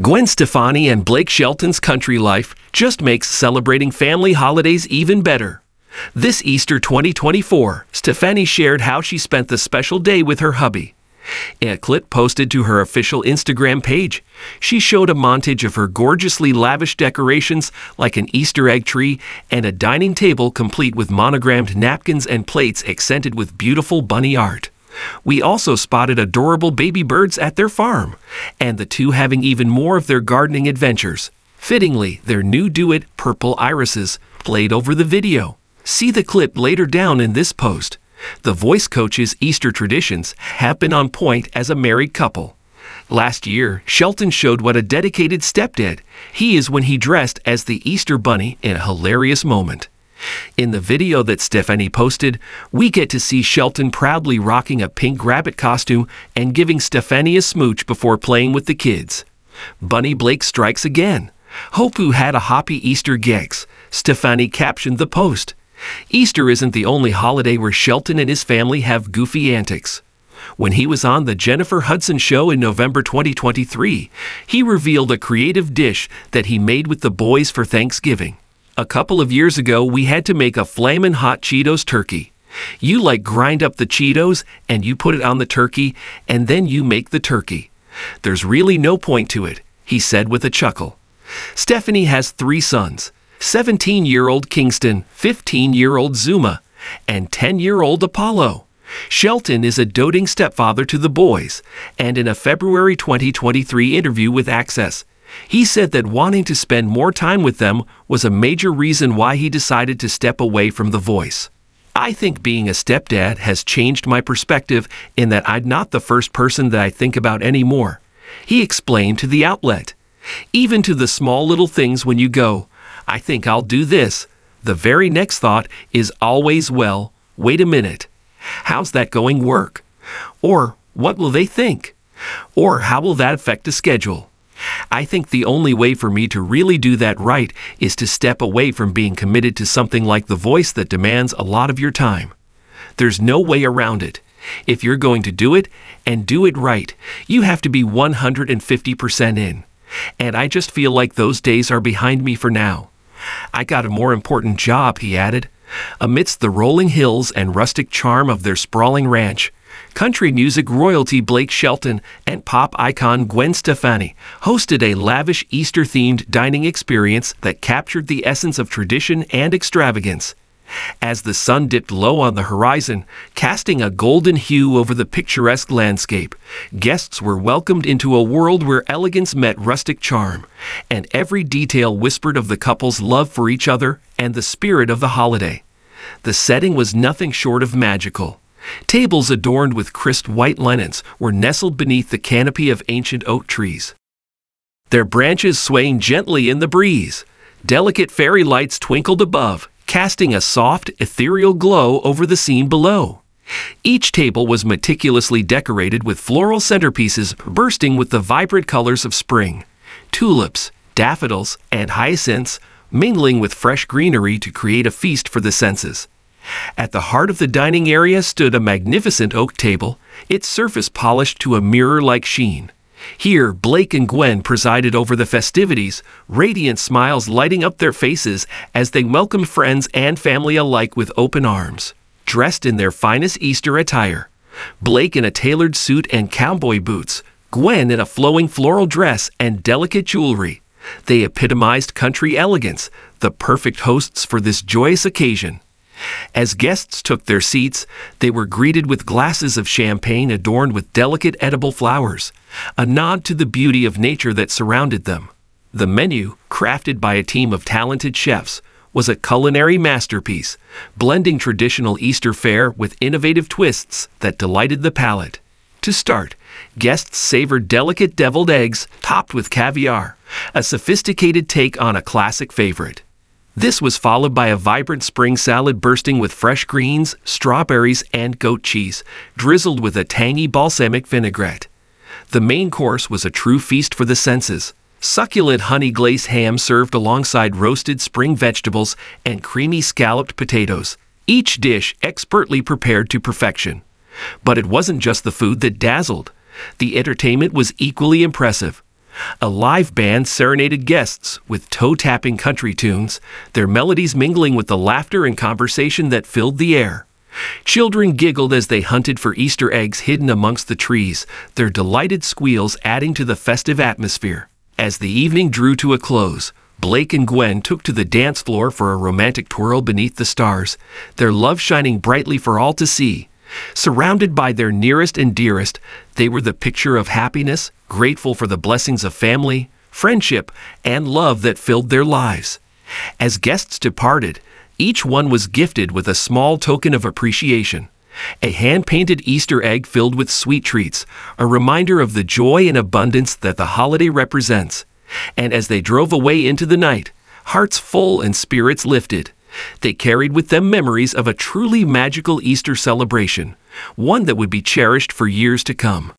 Gwen Stefani and Blake Shelton's country life just makes celebrating family holidays even better. This Easter 2024, Stefani shared how she spent the special day with her hubby. In a clip posted to her official Instagram page, she showed a montage of her gorgeously lavish decorations like an Easter egg tree and a dining table complete with monogrammed napkins and plates accented with beautiful bunny art. We also spotted adorable baby birds at their farm, and the two having even more of their gardening adventures. Fittingly, their new duet, Purple Irises, played over the video. See the clip later down in this post. The voice coach's Easter traditions have been on point as a married couple. Last year, Shelton showed what a dedicated stepdad he is when he dressed as the Easter Bunny in a hilarious moment. In the video that Stefani posted, we get to see Shelton proudly rocking a pink rabbit costume and giving Stefani a smooch before playing with the kids. Bunny Blake strikes again. Hopu had a happy Easter gex. Stefani captioned the post. Easter isn't the only holiday where Shelton and his family have goofy antics. When he was on the Jennifer Hudson Show in November 2023, he revealed a creative dish that he made with the boys for Thanksgiving. A couple of years ago, we had to make a flamin' hot Cheetos turkey. You like grind up the Cheetos and you put it on the turkey, and then you make the turkey. There's really no point to it, he said with a chuckle. Stefani has three sons 17 year old Kingston, 15 year old Zuma, and 10 year old Apollo. Shelton is a doting stepfather to the boys, and in a February 2023 interview with Access, he said that wanting to spend more time with them was a major reason why he decided to step away from The Voice. I think being a stepdad has changed my perspective in that I'm not the first person that I think about anymore. He explained to the outlet. Even to the small little things when you go, I think I'll do this. The very next thought is always, well, wait a minute. How's that going work? Or what will they think? Or how will that affect the schedule? I think the only way for me to really do that right is to step away from being committed to something like the voice that demands a lot of your time. There's no way around it. If you're going to do it and do it right, you have to be 150% in. And I just feel like those days are behind me for now. I got a more important job, he added. Amidst the rolling hills and rustic charm of their sprawling ranch, country music royalty Blake Shelton and pop icon Gwen Stefani hosted a lavish Easter themed dining experience that captured the essence of tradition and extravagance. As the sun dipped low on the horizon, casting a golden hue over the picturesque landscape, guests were welcomed into a world where elegance met rustic charm, and every detail whispered of the couple's love for each other and the spirit of the holiday. The setting was nothing short of magical. Tables adorned with crisp white linens were nestled beneath the canopy of ancient oak trees. Their branches swaying gently in the breeze. Delicate fairy lights twinkled above, casting a soft, ethereal glow over the scene below. Each table was meticulously decorated with floral centerpieces bursting with the vibrant colors of spring tulips, daffodils, and hyacinths mingling with fresh greenery to create a feast for the senses. At the heart of the dining area stood a magnificent oak table, its surface polished to a mirror like sheen. Here, Blake and Gwen presided over the festivities, radiant smiles lighting up their faces as they welcomed friends and family alike with open arms. Dressed in their finest Easter attire, Blake in a tailored suit and cowboy boots, Gwen in a flowing floral dress and delicate jewelry. They epitomized country elegance, the perfect hosts for this joyous occasion. As guests took their seats, they were greeted with glasses of champagne adorned with delicate edible flowers, a nod to the beauty of nature that surrounded them. The menu, crafted by a team of talented chefs, was a culinary masterpiece, blending traditional Easter fare with innovative twists that delighted the palate. To start, guests savored delicate deviled eggs topped with caviar, a sophisticated take on a classic favorite. This was followed by a vibrant spring salad bursting with fresh greens, strawberries, and goat cheese, drizzled with a tangy balsamic vinaigrette. The main course was a true feast for the senses. Succulent honey glazed ham served alongside roasted spring vegetables and creamy scalloped potatoes, each dish expertly prepared to perfection. But it wasn't just the food that dazzled. The entertainment was equally impressive. A live band serenaded guests with toe tapping country tunes, their melodies mingling with the laughter and conversation that filled the air. Children giggled as they hunted for Easter eggs hidden amongst the trees, their delighted squeals adding to the festive atmosphere. As the evening drew to a close, Blake and Gwen took to the dance floor for a romantic twirl beneath the stars, their love shining brightly for all to see. Surrounded by their nearest and dearest, they were the picture of happiness, grateful for the blessings of family, friendship, and love that filled their lives. As guests departed, each one was gifted with a small token of appreciation. A hand painted Easter egg filled with sweet treats, a reminder of the joy and abundance that the holiday represents. And as they drove away into the night, hearts full and spirits lifted, they carried with them memories of a truly magical Easter celebration, one that would be cherished for years to come.